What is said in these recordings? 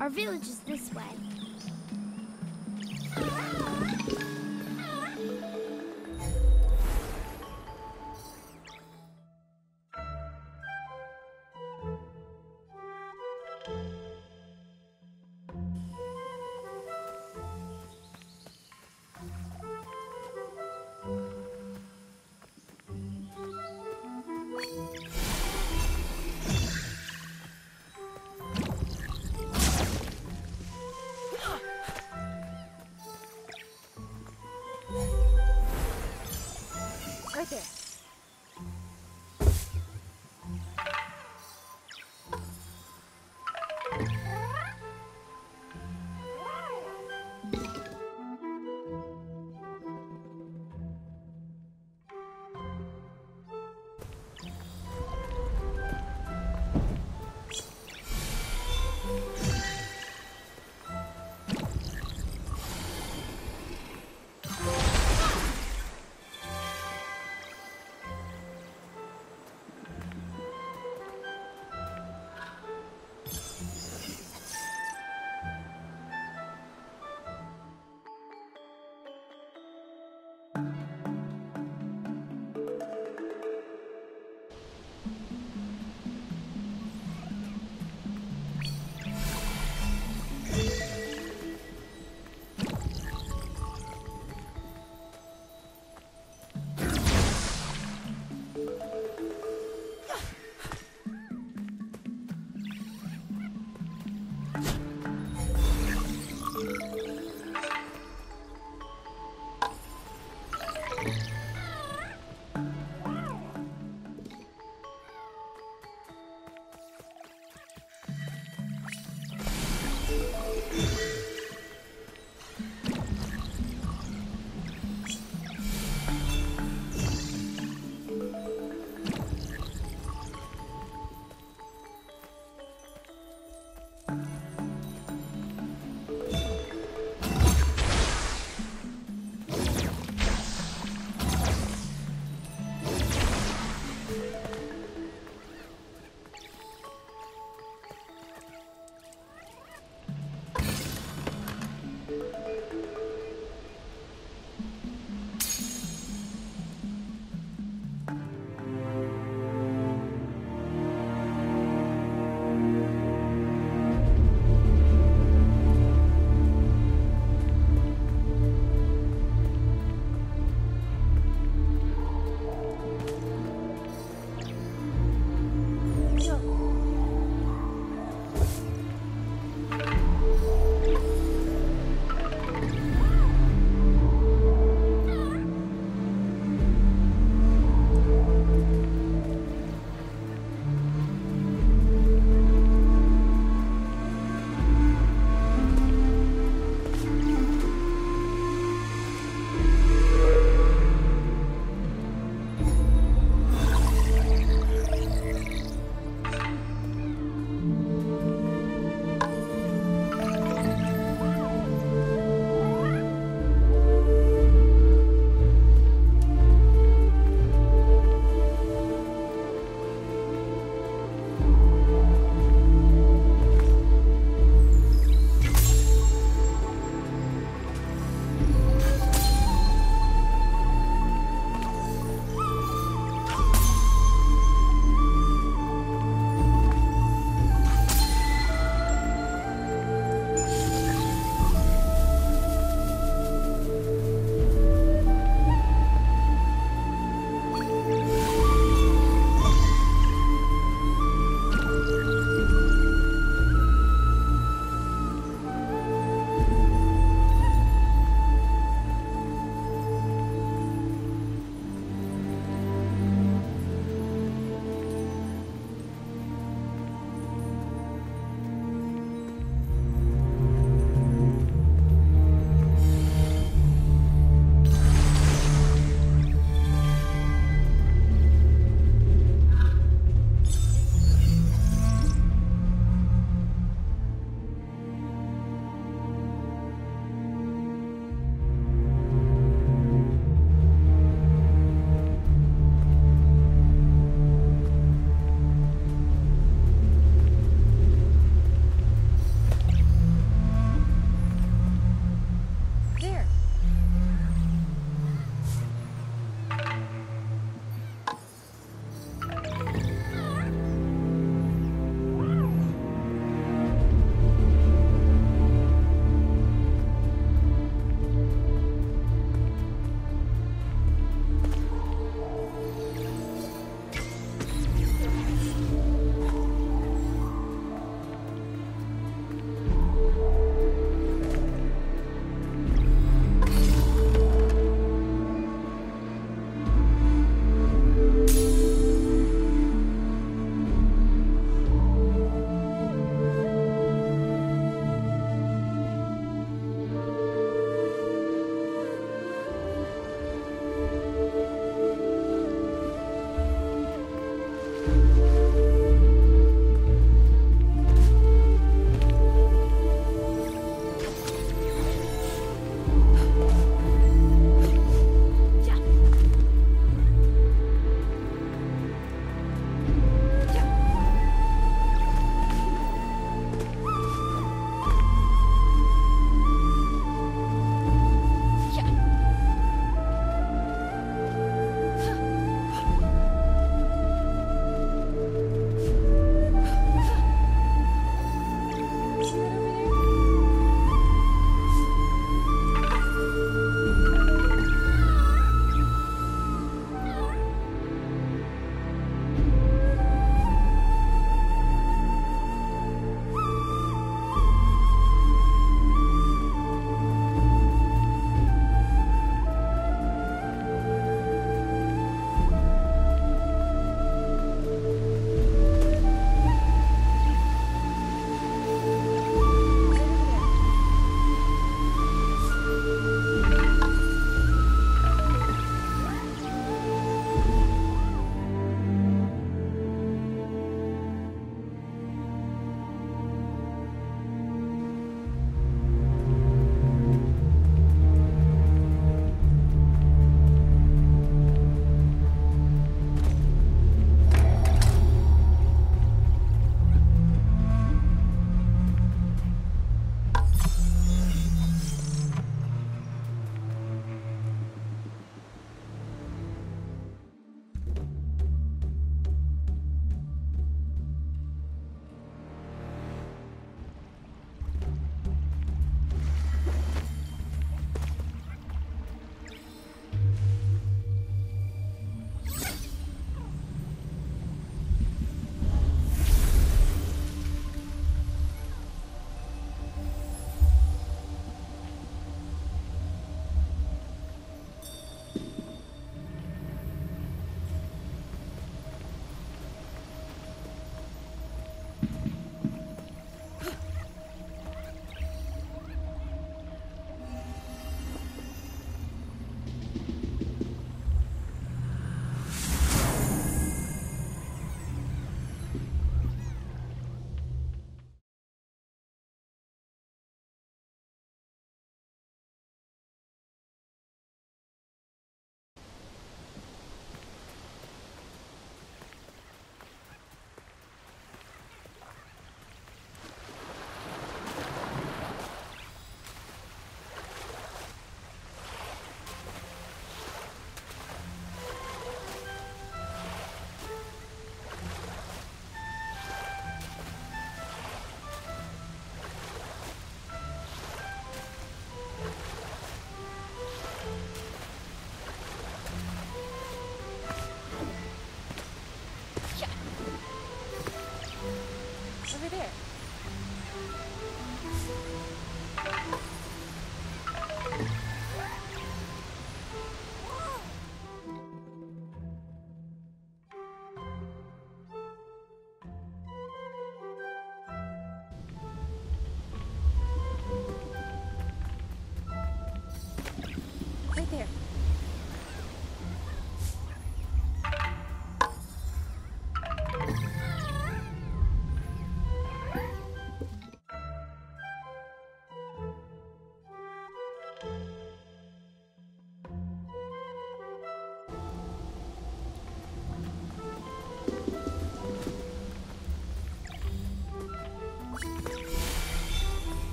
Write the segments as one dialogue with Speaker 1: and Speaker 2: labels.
Speaker 1: Our village is
Speaker 2: you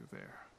Speaker 2: you there.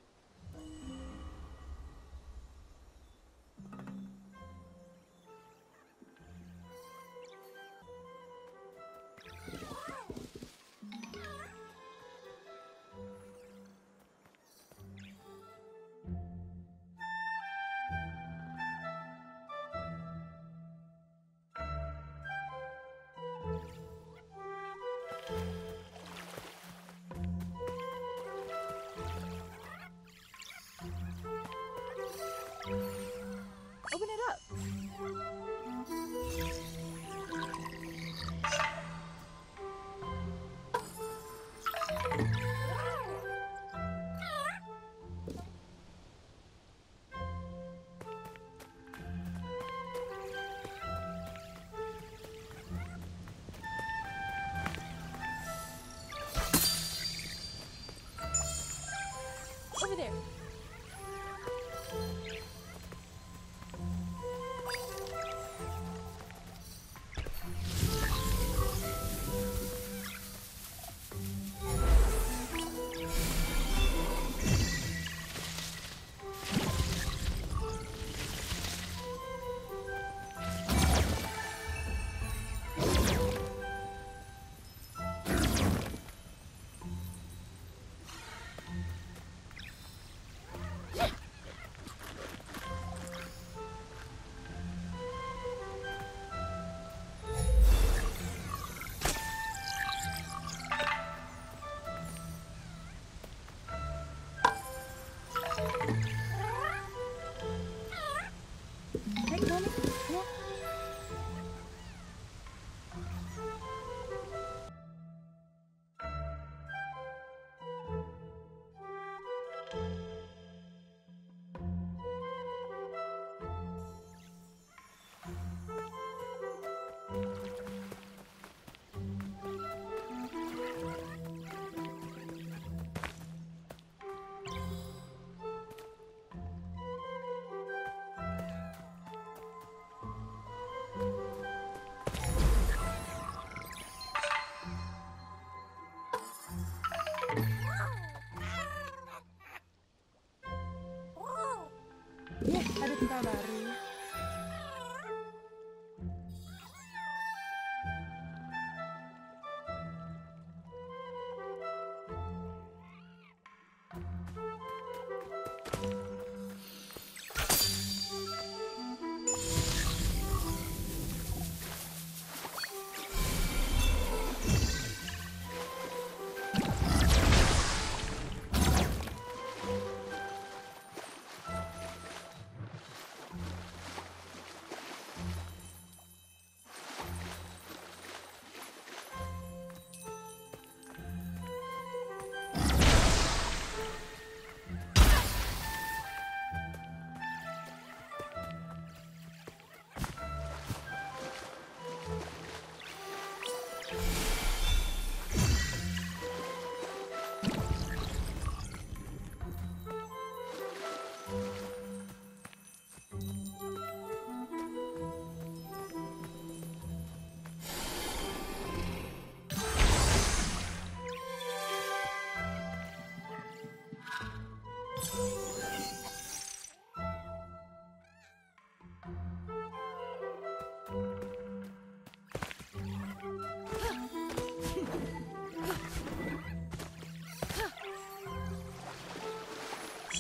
Speaker 3: Navarro.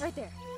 Speaker 3: Right there.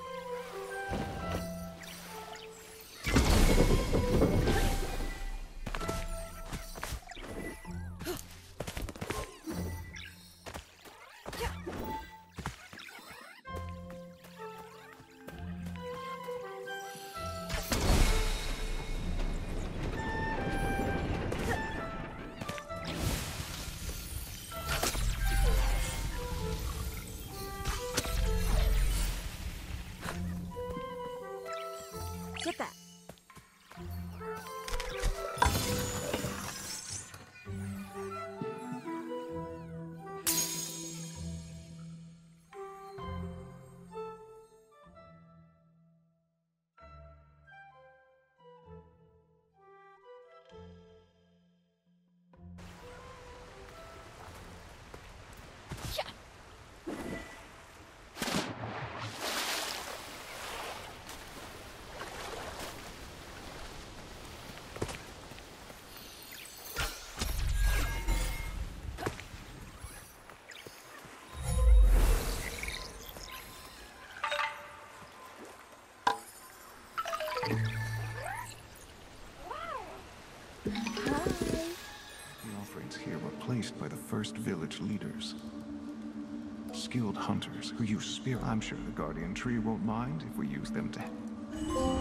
Speaker 2: By the first village leaders. Skilled hunters who use spear. I'm sure the Guardian Tree won't mind if we use them to.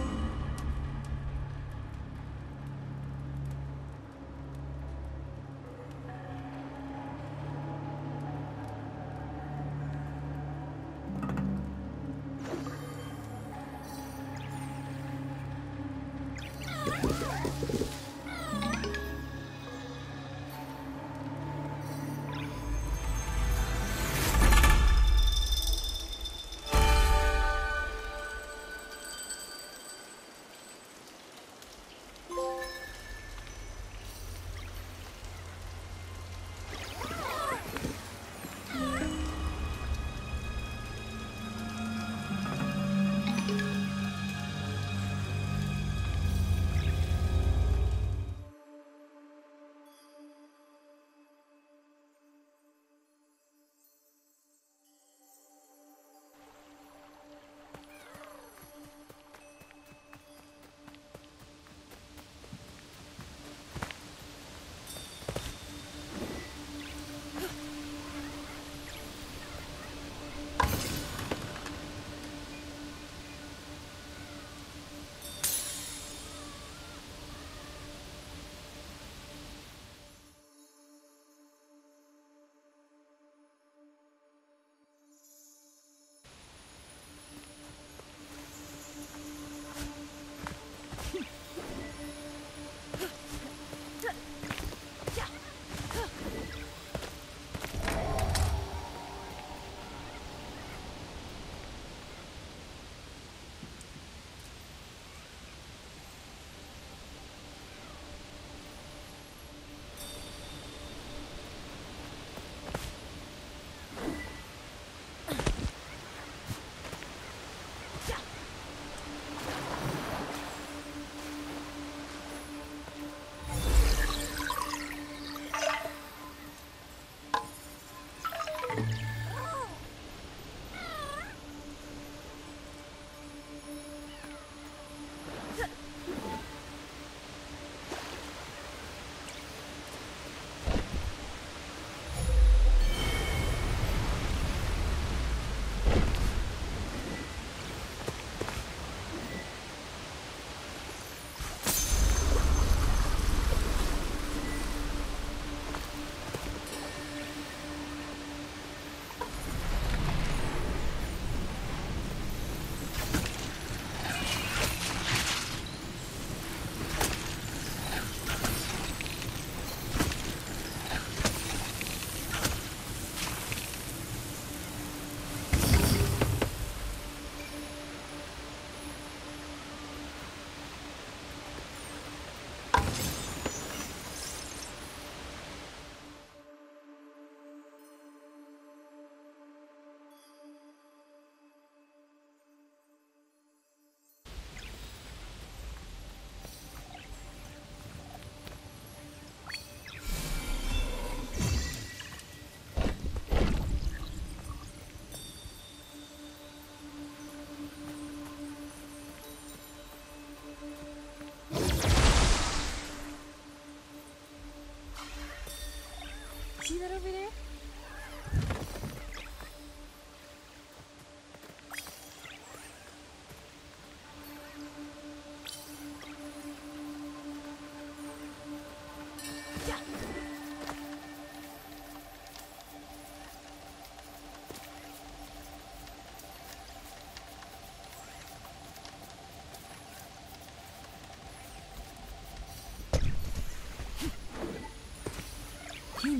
Speaker 3: That over there?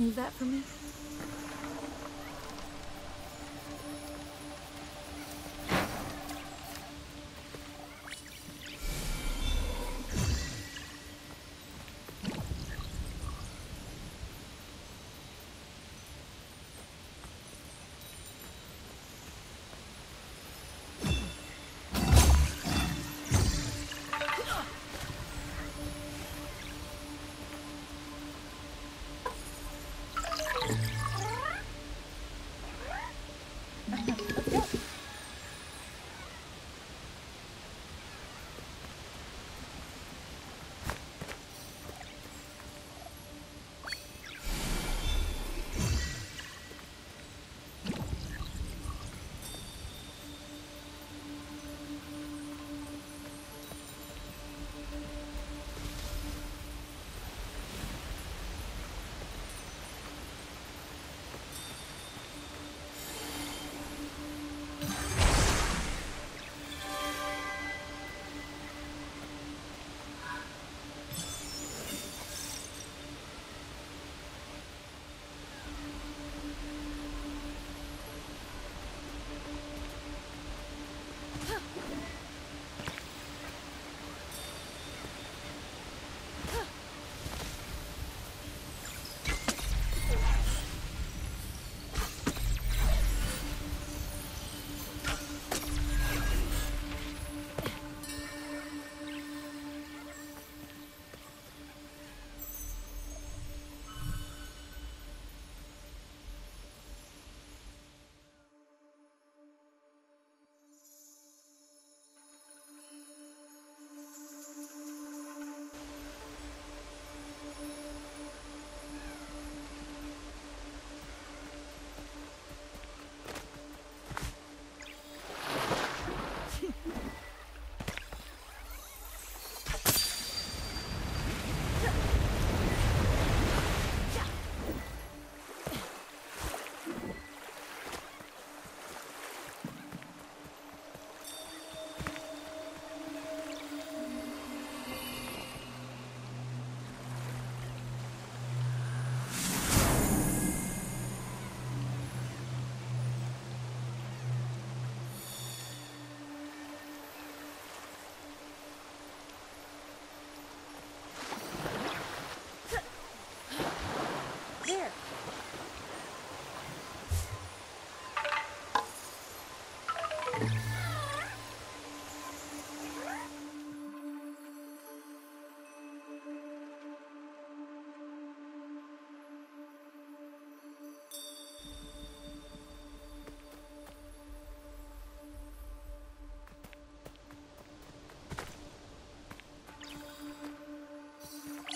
Speaker 3: Move that for me?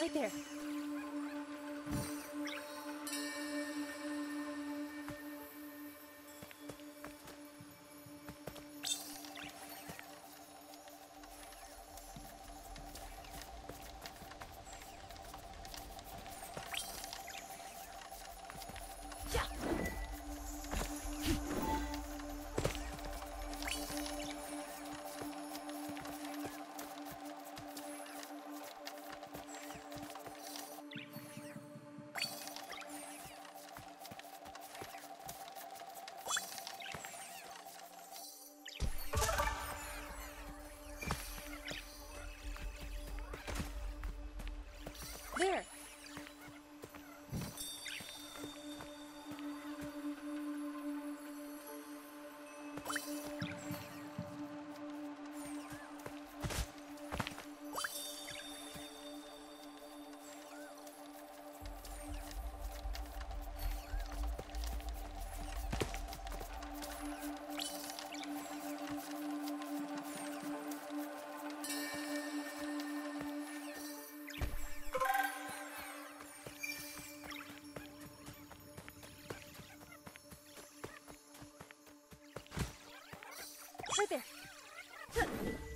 Speaker 3: Right there. Huh.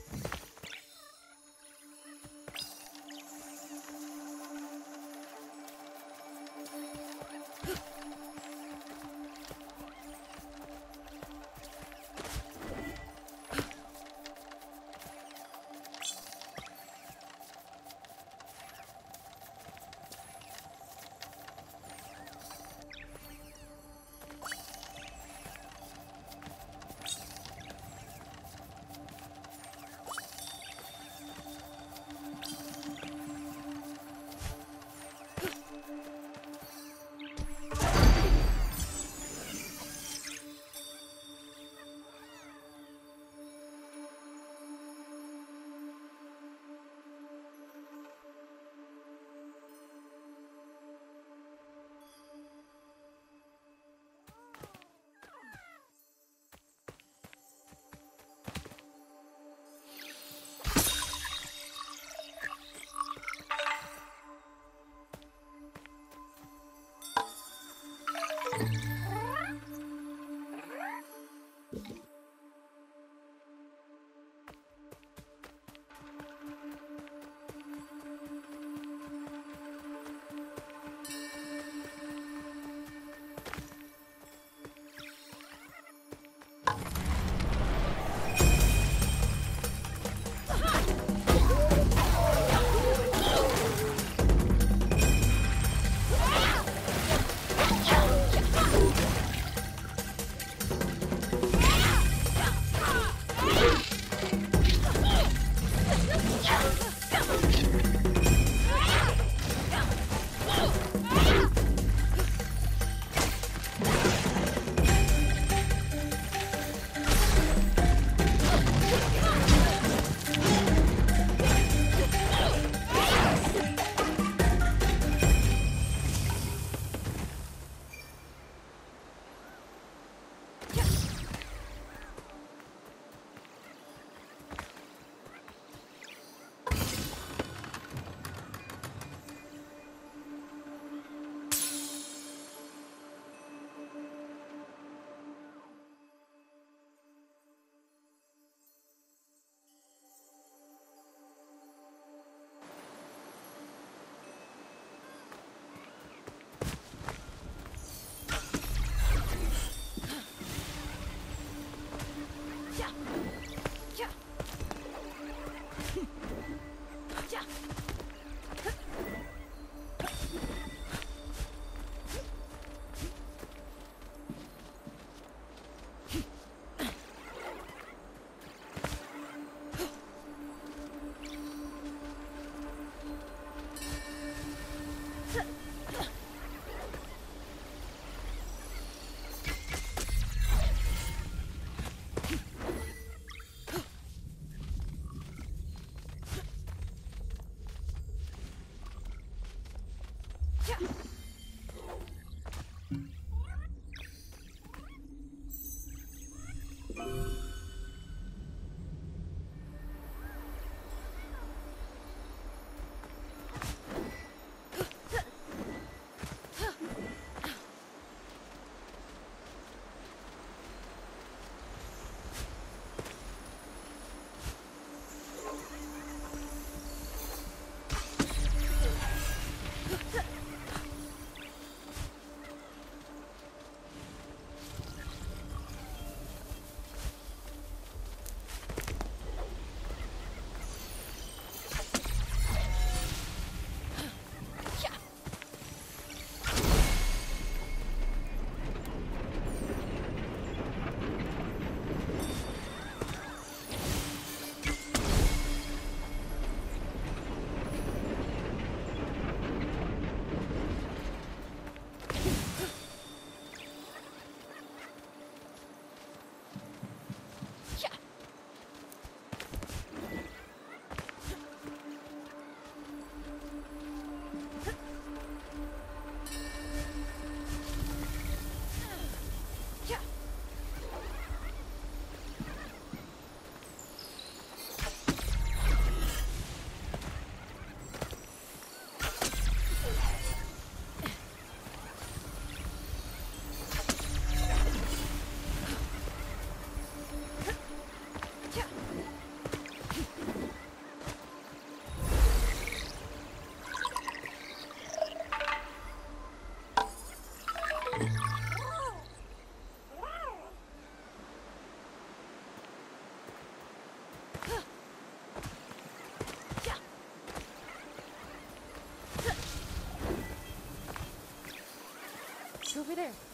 Speaker 3: you over there.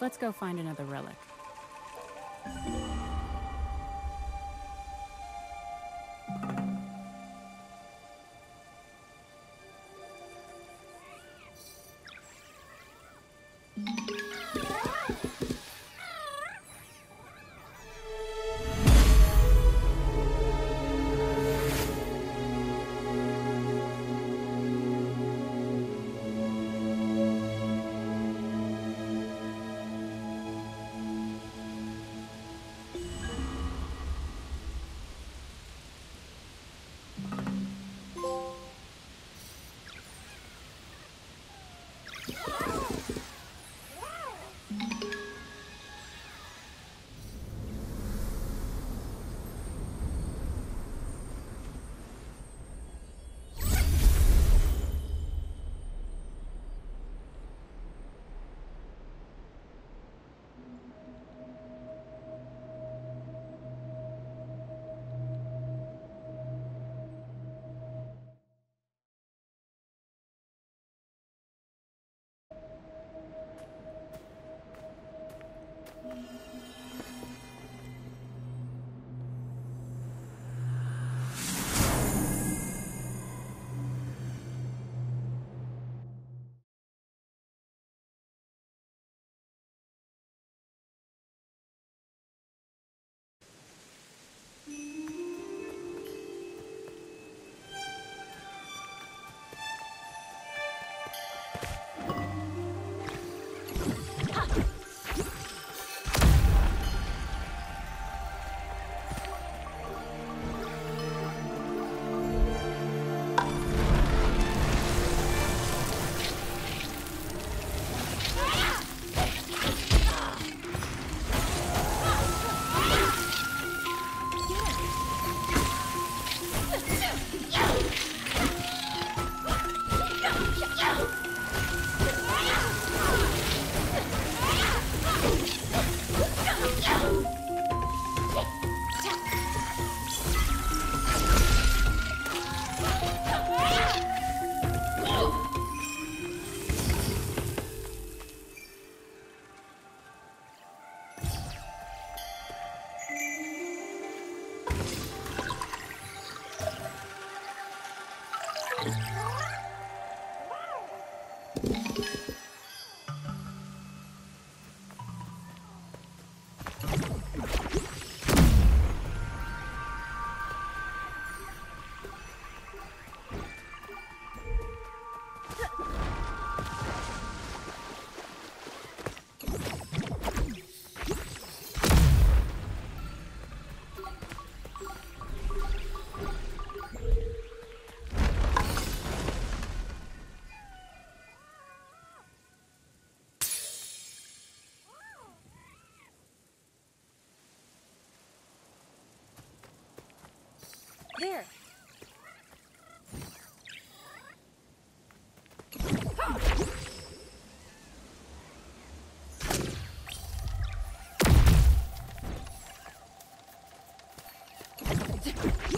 Speaker 4: Let's go find another relic.
Speaker 3: Here. Ha!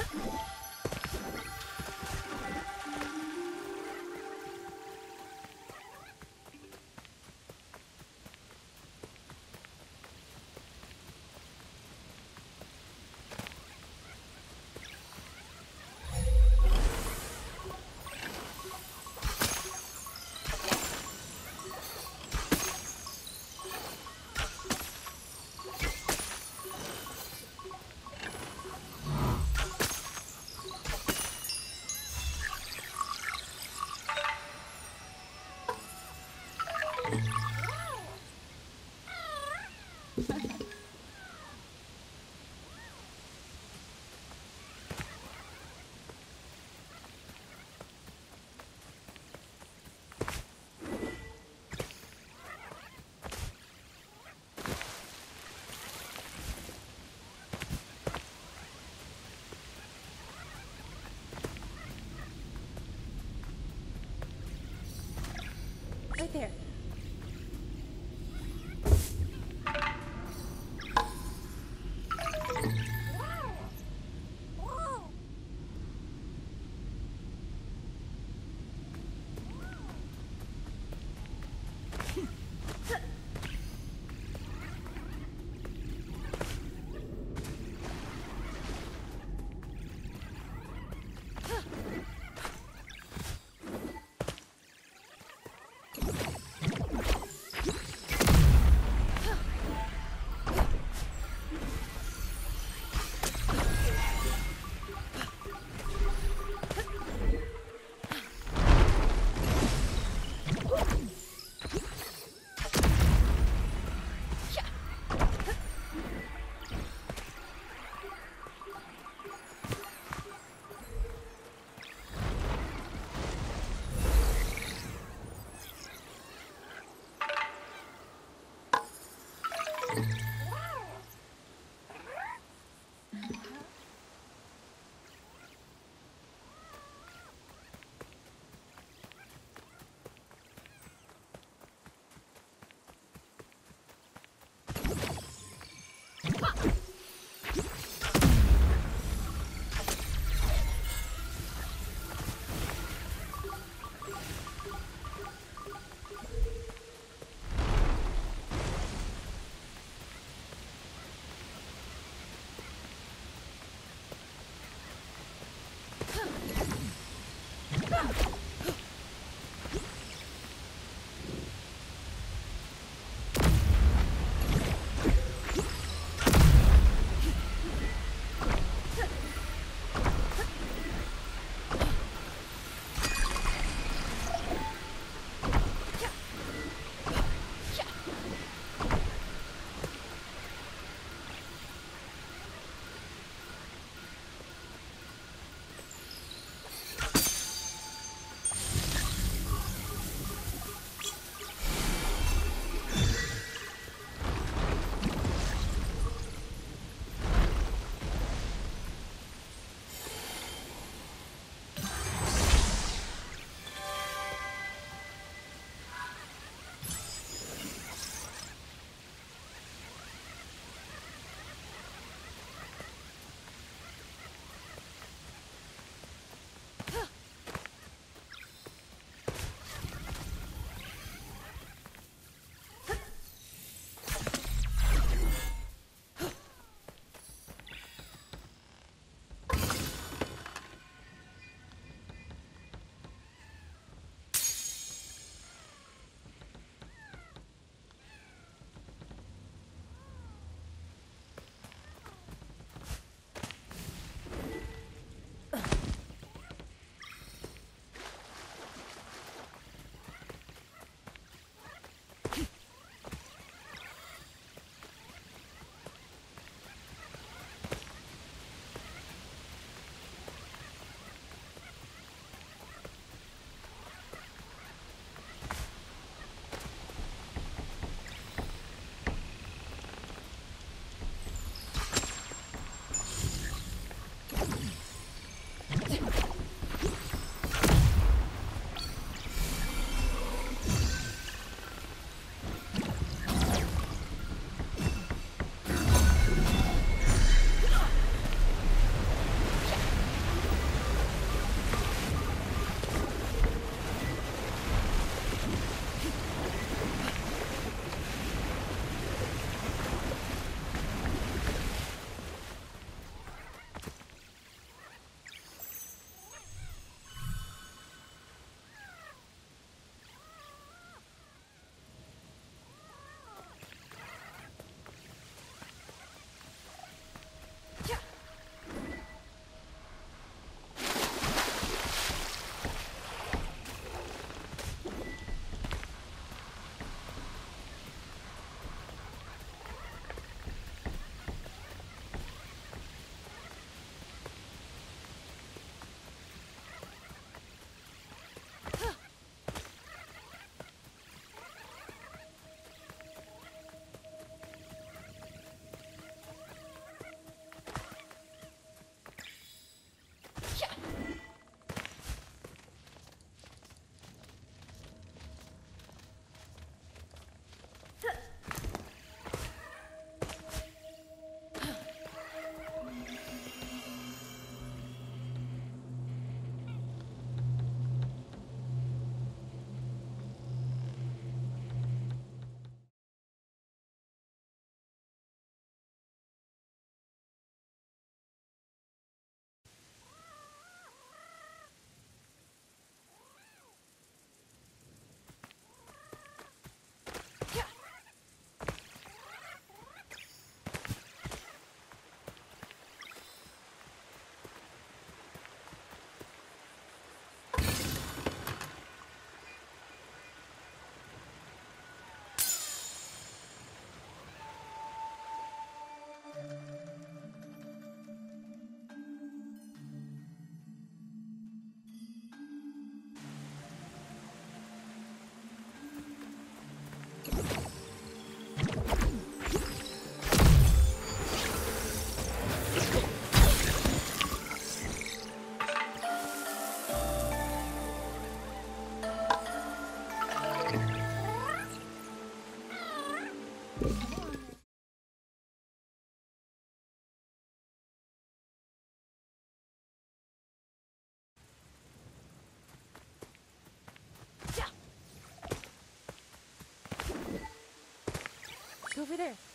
Speaker 3: Huh? there. over there.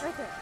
Speaker 3: Right there.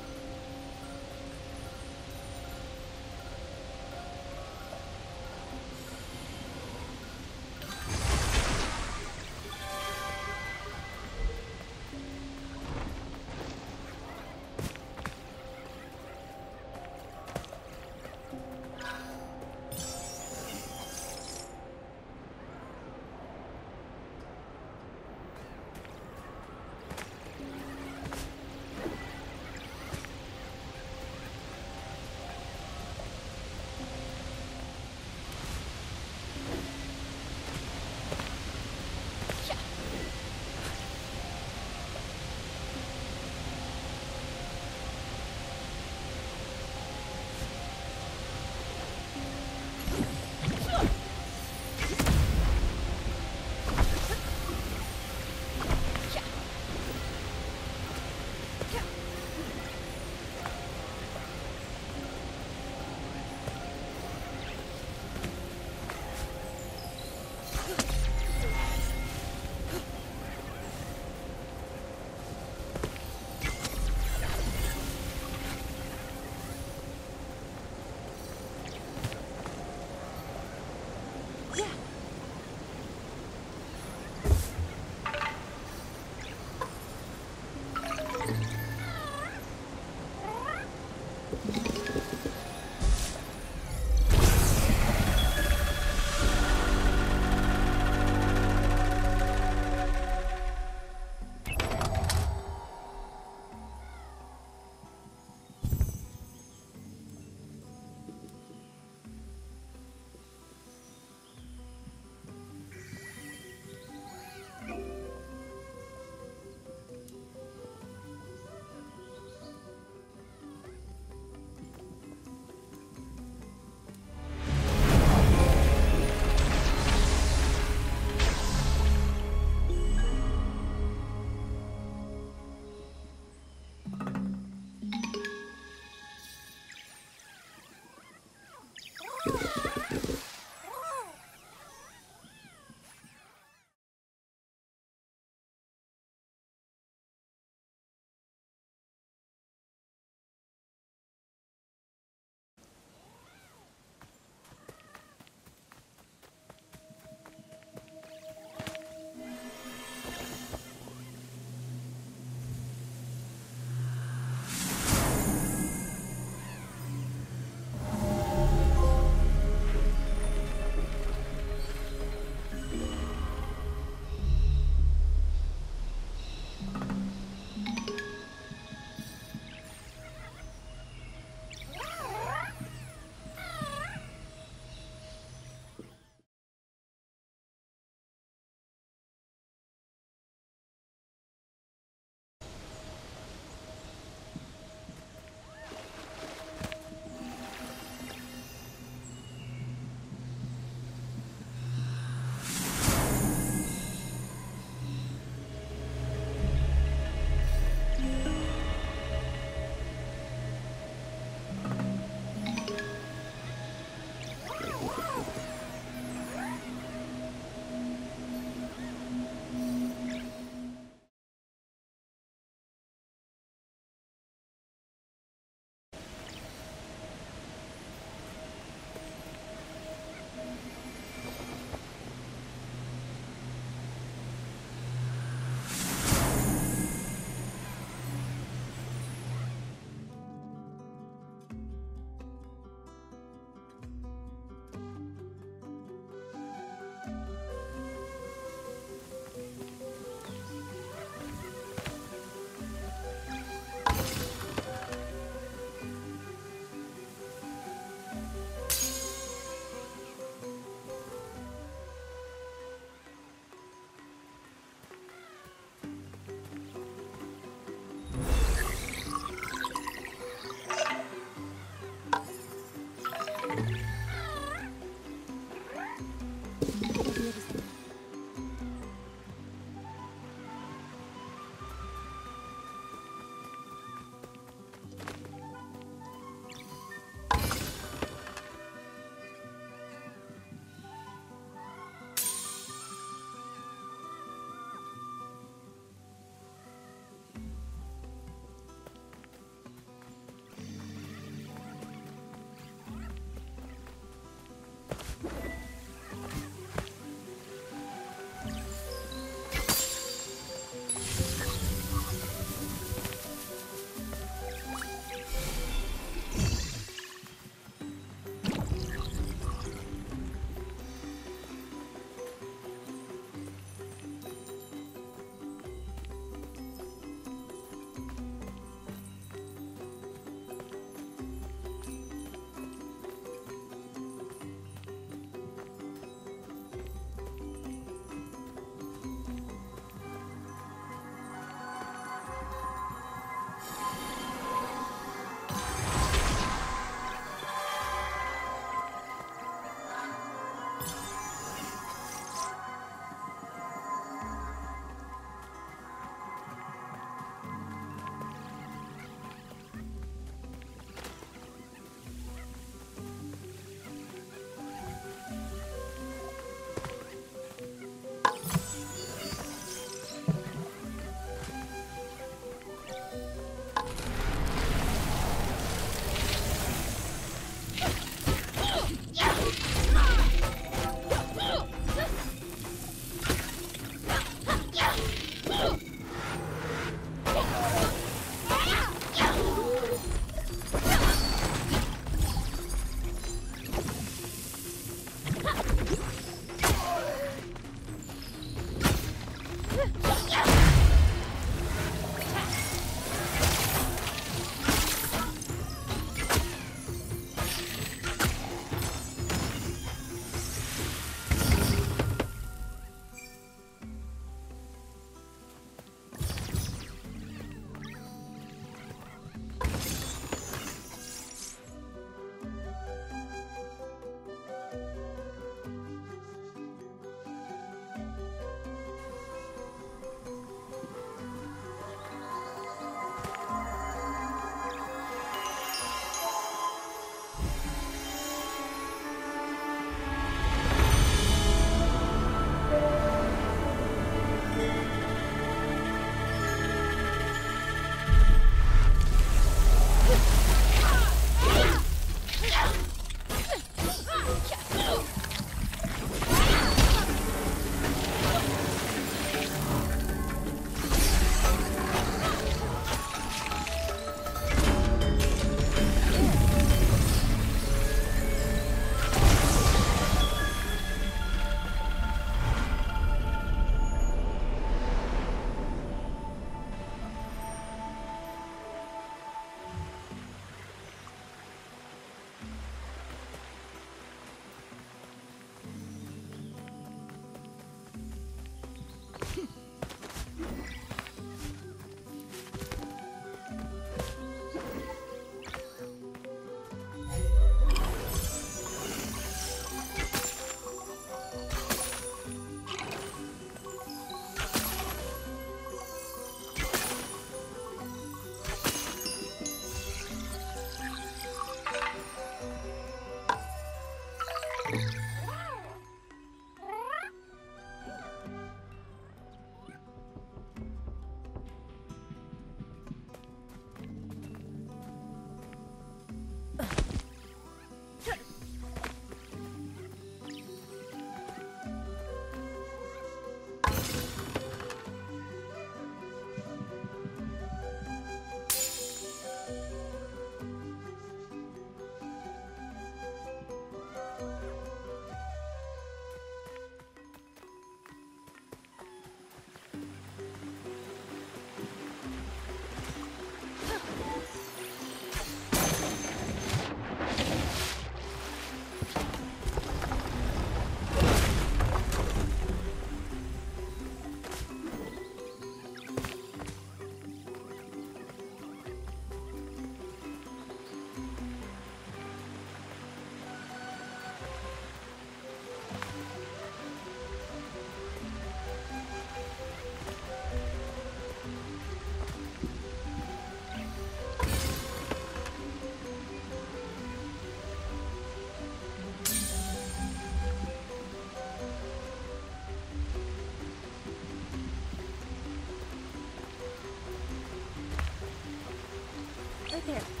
Speaker 3: Right there.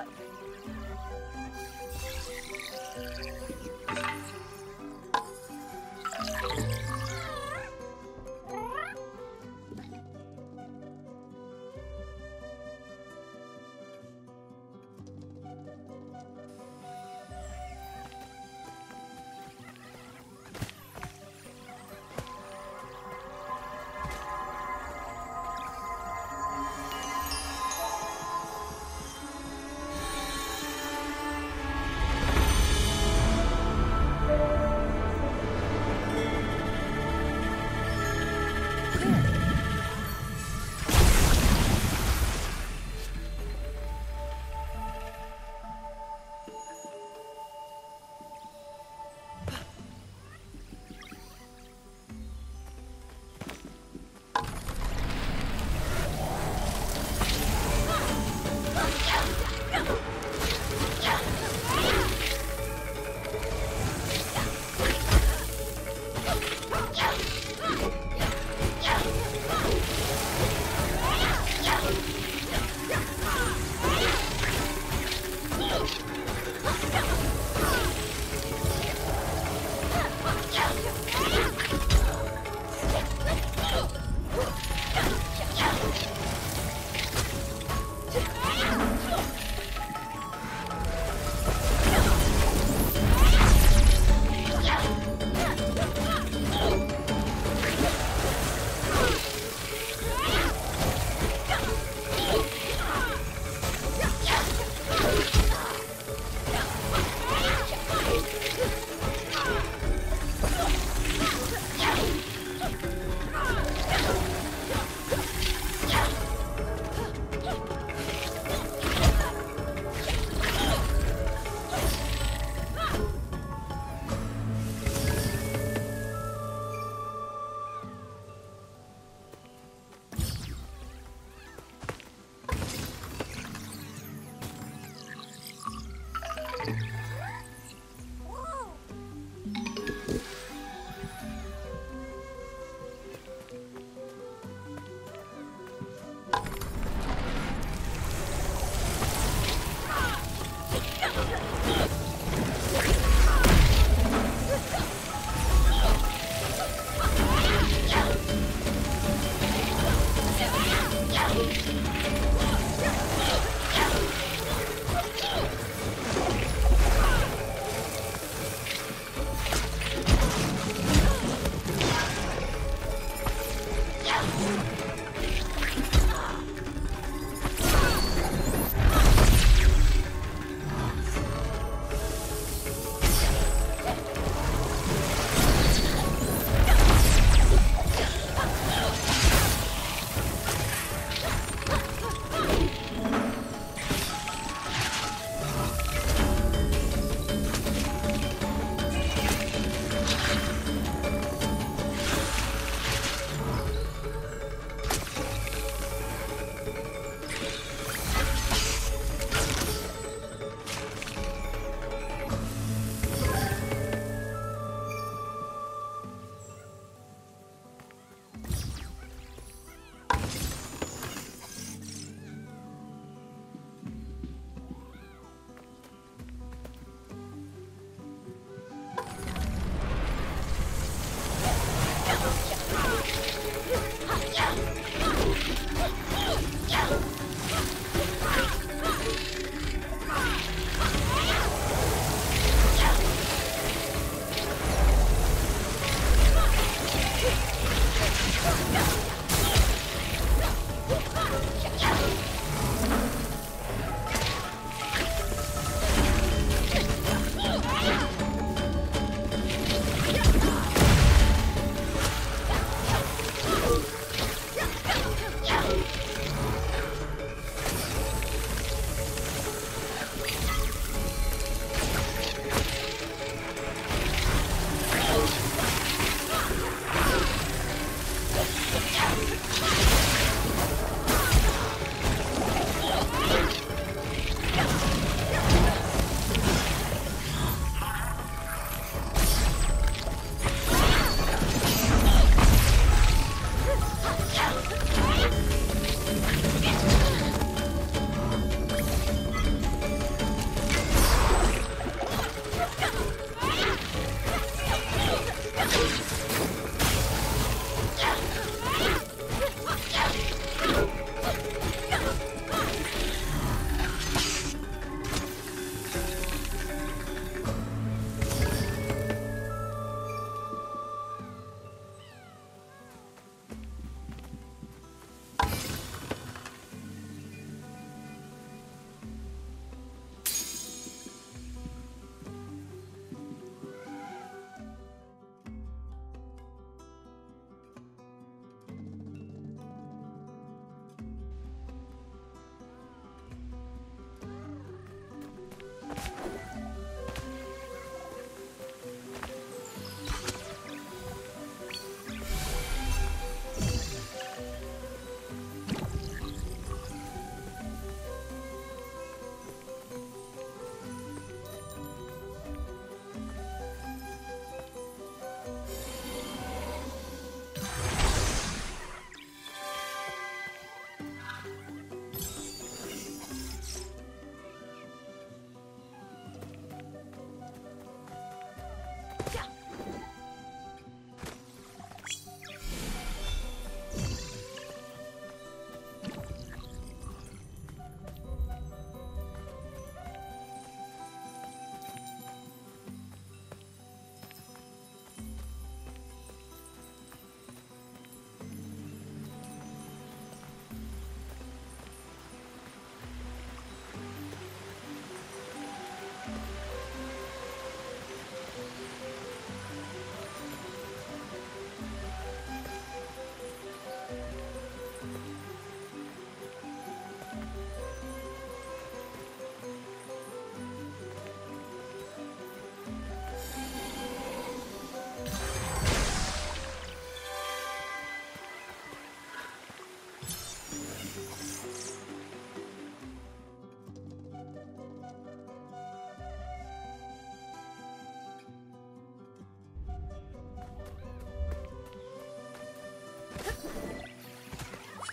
Speaker 3: はい。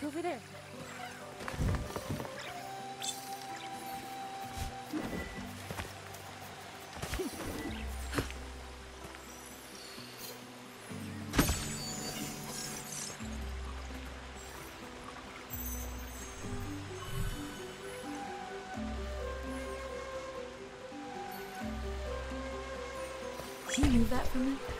Speaker 3: Over there. Can you move that for me?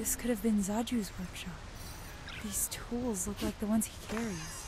Speaker 5: This could have been Zaju's workshop. These tools look like the ones he carries.